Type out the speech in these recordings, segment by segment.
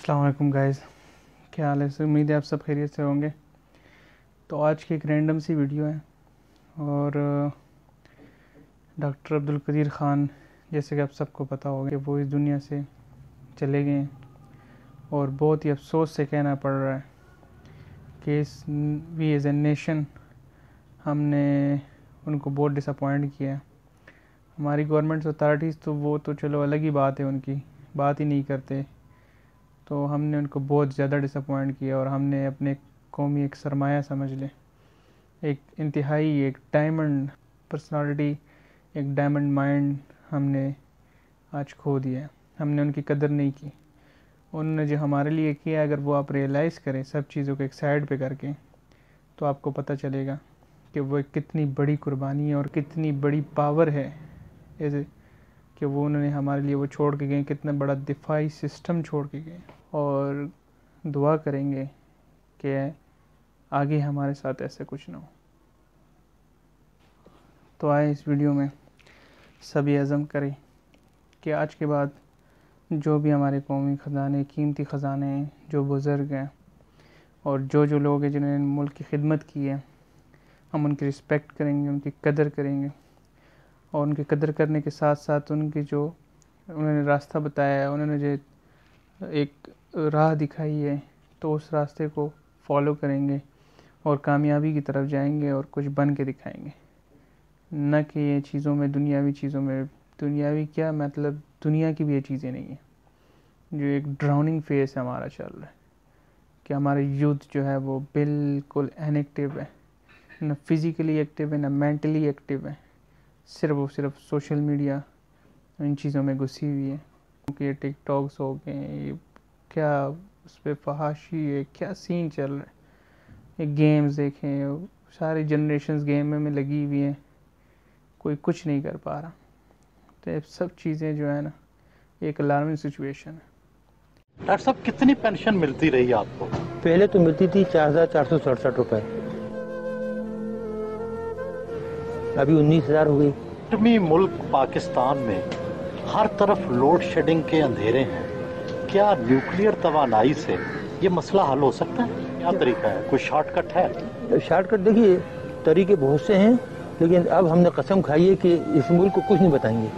Aslam guys क्या हाल है? उम्मीद है आप सब खैरियत से होंगे। तो आज की एक रैंडम सी वीडियो है और डॉक्टर अब्दुल कदीर ख़ान, जैसे कि आप सबको पता होगा कि वो इस दुनिया से चले गए और बहुत ही अफसोस से कहना पड़ रहा है कि इस वी एज ए नेशन हमने उनको बहुत डिसअपॉइंट किया है। हमारी गवर्नमेंट अथॉरिटीज़ तो वो तो चलो अलग ही बात है उनकी, बात ही नहीं करते। तो हमने उनको बहुत ज़्यादा डिसअपॉइंट किया और हमने अपने कौमी एक सरमाया समझ लें। एक इंतहाई, एक डायमंड पर्सनालिटी एक डायमंड माइंड हमने आज खो दिया हमने उनकी कदर नहीं की। उन्होंने जो हमारे लिए किया अगर वो आप रियलाइज़ करें सब चीज़ों को एक साइड पे करके तो आपको पता चलेगा कि वो कितनी बड़ी कुर्बानी है और कितनी बड़ी पावर है। एज कि वो उन्होंने हमारे लिए वो छोड़ के गए, कितना बड़ा दिफाई सिस्टम छोड़ के गए। और दुआ करेंगे कि आगे हमारे साथ ऐसे कुछ ना हो। तो आए इस वीडियो में सभी अज़म करें कि आज के बाद जो भी हमारे कौमी ख़जाने, कीमती ख़जाने हैं, जो बुज़ुर्ग हैं और जो जो लोग हैं जिन्होंने मुल्क की खिदमत की है, हम उनकी रिस्पेक्ट करेंगे, उनकी कदर करेंगे और उनकी कदर करने के साथ साथ उनकी जो उन्होंने रास्ता बताया है, उन्होंने जो एक राह दिखाई है तो उस रास्ते को फॉलो करेंगे और कामयाबी की तरफ़ जाएँगे और कुछ बन के दिखाएँगे। न कि ये चीज़ों में, दुनियावी चीज़ों में। दुनियावी क्या मतलब? दुनिया की भी ये चीज़ें नहीं हैं। जो एक ड्राउनिंग फेस हमारा चल रहा है। कि हमारे यूथ जो है वो बिल्कुल इनएक्टिव है। न फिज़िकली एक्टिव है, न मेंटली एक्टिव है। सिर्फ़ और सिर्फ़ सोशल मीडिया इन चीज़ों में घुसी हुई है। क्योंकि ये टिकटॉक्स हो गए, ये क्या उस पर फहाशी है क्या सीन चल रहा है? ये गेम्स देखें सारी जनरेशन गेम में में लगी हुई हैं। कोई कुछ नहीं कर पा रहा। तो ये सब चीज़ें जो है ना एक अलार्मिंग सिचुएशन है। डॉक्टर साहब कितनी पेंशन मिलती रही आपको? पहले तो मिलती थी चार हज़ार चार सौ सड़सठ रुपए। अभी उन्नीस हज़ार हो गई। मुल्क पाकिस्तान में हर तरफ़ लोड शेडिंग के अंधेरे हैं। क्या न्यूक्लियर तवानाई से ये मसला हल हो सकता है? क्या तरीका है? कोई शॉर्टकट है? शॉर्टकट देखिए तरीके बहुत से हैं लेकिन अब हमने कसम खाई है कि इस मुल्क को कुछ नहीं बताएँगे।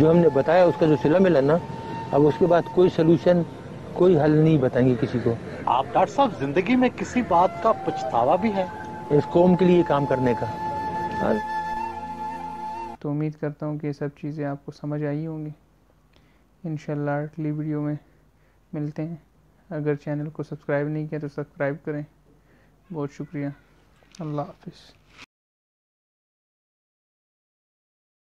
जो हमने बताया उसका जो सिला मिला ना अब उसके बाद कोई सोल्यूशन कोई हल नहीं बताएँगे किसी को। आप डॉक्टर साहब ज़िंदगी में किसी बात का पछतावा भी है? इस कौम के लिए काम करने का। तो उम्मीद करता हूँ कि ये सब चीज़ें आपको समझ आई होंगी। इन अगली वीडियो में मिलते हैं। अगर चैनल को सब्सक्राइब नहीं किया तो सब्सक्राइब करें। बहुत शुक्रिया। अल्लाह हाफिज़।